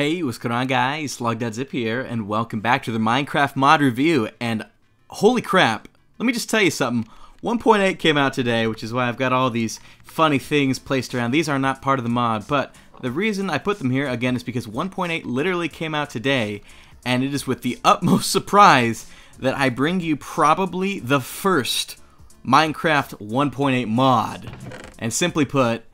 Hey, what's going on guys? Log.zip here, and welcome back to the Minecraft mod review, and holy crap, let me just tell you something. 1.8 came out today, which is why I've got all these funny things placed around. These are not part of the mod, but the reason I put them here, again, is because 1.8 literally came out today, and it is with the utmost surprise that I bring you probably the first Minecraft 1.8 mod. And simply put,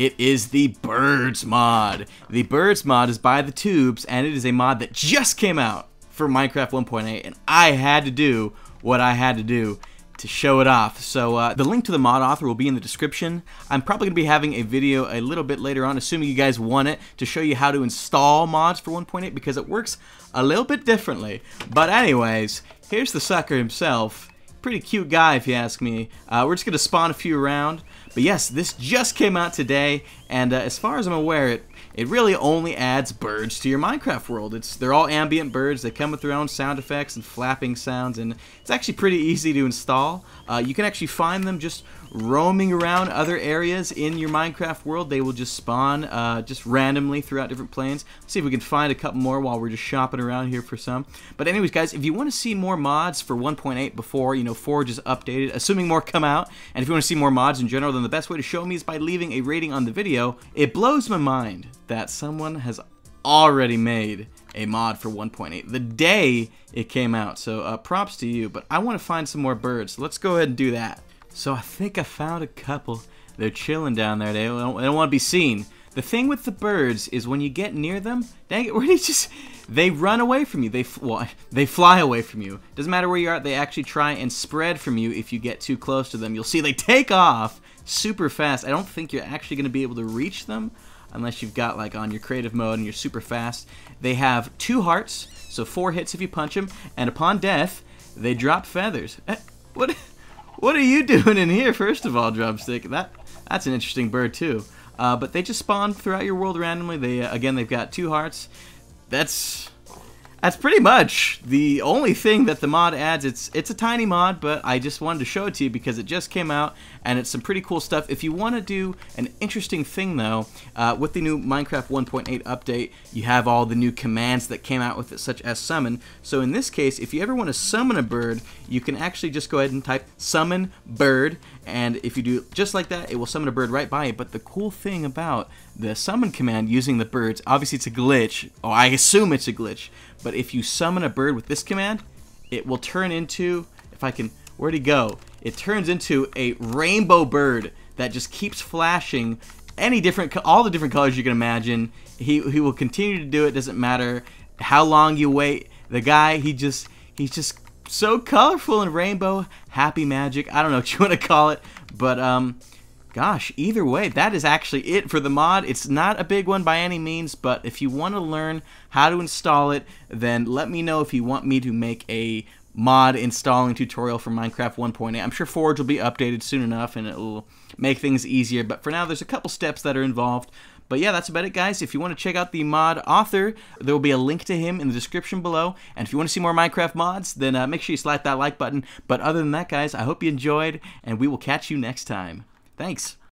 it is the Birds mod. The Birds mod is by the Tubes, and it is a mod that just came out for Minecraft 1.8, and I had to do what I had to do to show it off. So uh, the link to the mod author will be in the description. I'm probably going to be having a video a little bit later on, assuming you guys want it, to show you how to install mods for 1.8 because it works a little bit differently. But anyways, here's the sucker himself. Pretty cute guy if you ask me. Uh, we're just going to spawn a few around. But yes, this just came out today, and uh, as far as I'm aware, it it really only adds birds to your Minecraft world. It's they're all ambient birds. They come with their own sound effects and flapping sounds, and it's actually pretty easy to install. Uh, you can actually find them just roaming around other areas in your Minecraft world. They will just spawn uh, just randomly throughout different plains. Let's see if we can find a couple more while we're just shopping around here for some. But anyways, guys, if you want to see more mods for 1.8 before you know Forge is updated, assuming more come out, and if you want to see more mods in general, then the best way to show me is by leaving a rating on the video. It blows my mind that someone has already made a mod for 1.8 the day it came out. So uh, props to you. But I want to find some more birds. Let's go ahead and do that. So I think I found a couple. They're chilling down there. They don't, they don't want to be seen. The thing with the birds is when you get near them, dang it, they just they run away from you. They well, they fly away from you. Doesn't matter where you are. They actually try and spread from you if you get too close to them. You'll see they take off super fast. I don't think you're actually going to be able to reach them unless you've got like on your creative mode and you're super fast. They have two hearts, so four hits if you punch them, and upon death, they drop feathers. Eh, what? What are you doing in here, first of all, Drumstick? That That's an interesting bird, too. Uh, but they just spawn throughout your world randomly. They uh, Again, they've got two hearts. That's that's pretty much the only thing that the mod adds. It's it's a tiny mod, but I just wanted to show it to you because it just came out and it's some pretty cool stuff. If you want to do an interesting thing though, uh, with the new Minecraft 1.8 update, you have all the new commands that came out with it, such as summon. So in this case, if you ever want to summon a bird, you can actually just go ahead and type summon bird, and if you do just like that, it will summon a bird right by you. But the cool thing about the summon command using the birds, obviously it's a glitch, Oh, I assume it's a glitch, but if you summon a bird with this command, it will turn into, if I can, where'd he go? It turns into a rainbow bird that just keeps flashing any different, all the different colors you can imagine. He, he will continue to do it, doesn't matter how long you wait. The guy, he just, he's just so colorful and rainbow, happy magic. I don't know what you want to call it, but um, gosh, either way, that is actually it for the mod. It's not a big one by any means, but if you want to learn how to install it, then let me know if you want me to make a mod installing tutorial for Minecraft 1.8. I'm sure Forge will be updated soon enough and it will make things easier, but for now there's a couple steps that are involved. But yeah, that's about it, guys. If you want to check out the mod author, there will be a link to him in the description below. And if you want to see more Minecraft mods, then uh, make sure you slap that like button. But other than that, guys, I hope you enjoyed, and we will catch you next time. Thanks.